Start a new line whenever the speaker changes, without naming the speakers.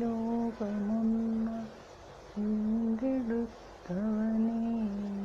लोकम हिन्दवने